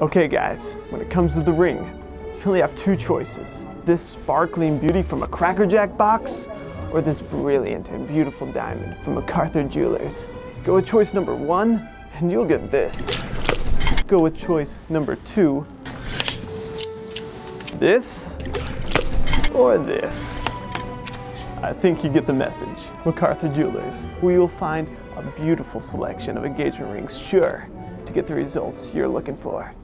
Okay guys, when it comes to the ring, you only have two choices. This sparkling beauty from a Cracker Jack box, or this brilliant and beautiful diamond from McArthur Jewelers. Go with choice number one, and you'll get this. Go with choice number two, this, or this. I think you get the message. McArthur Jewelers, where you'll find a beautiful selection of engagement rings sure to get the results you're looking for.